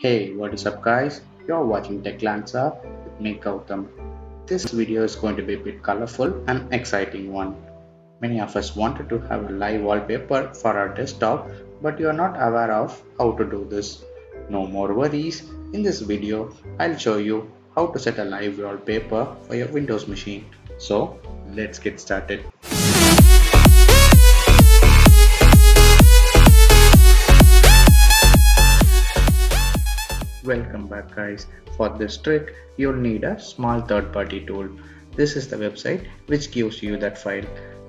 Hey, what is up guys? You're watching Techlancer with me Ghautham. This video is going to be a bit colorful and exciting one. Many of us wanted to have a live wallpaper for our desktop but you are not aware of how to do this. No more worries. In this video, I'll show you how to set a live wallpaper for your Windows machine. So let's get started. Welcome back guys. For this trick, you'll need a small third-party tool. This is the website which gives you that file.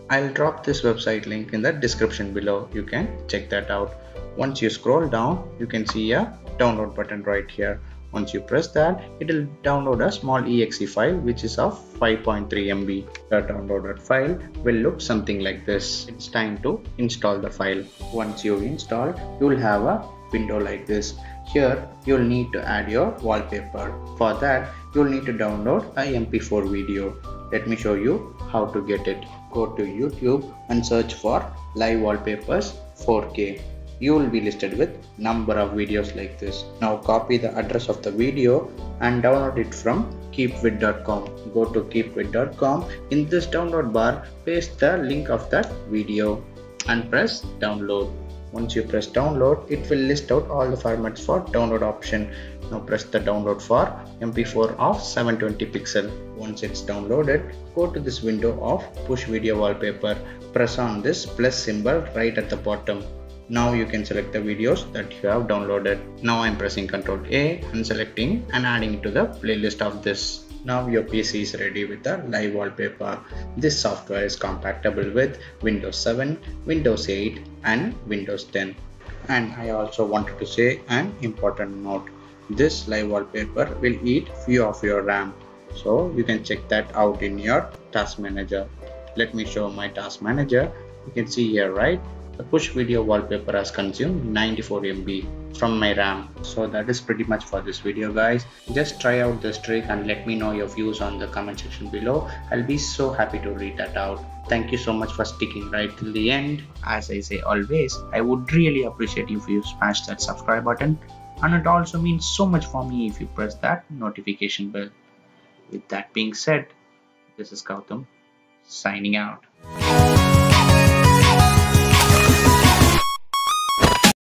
I'll drop this website link in the description below. You can check that out. Once you scroll down, you can see a download button right here. Once you press that, it will download a small exe file which is of 5.3 MB. The downloaded file will look something like this. It's time to install the file. Once you install, you will have a window like this. Here you'll need to add your wallpaper. For that you'll need to download a mp4 video. Let me show you how to get it. Go to YouTube and search for live wallpapers 4K. You will be listed with number of videos like this. Now copy the address of the video and download it from keepvid.com. Go to keepvid.com. In this download bar, paste the link of that video and press download once you press download it will list out all the formats for download option now press the download for mp4 of 720 pixel once it's downloaded go to this window of push video wallpaper press on this plus symbol right at the bottom now you can select the videos that you have downloaded now i'm pressing ctrl a and selecting and adding to the playlist of this now your PC is ready with a live wallpaper. This software is compatible with Windows 7, Windows 8 and Windows 10. And I also wanted to say an important note. This live wallpaper will eat few of your RAM. So you can check that out in your task manager. Let me show my task manager. You can see here right the push video wallpaper has consumed 94 MB from my RAM. So that is pretty much for this video guys. Just try out this trick and let me know your views on the comment section below. I'll be so happy to read that out. Thank you so much for sticking right till the end. As I say always, I would really appreciate if you smash that subscribe button and it also means so much for me if you press that notification bell. With that being said, this is Ghautham signing out.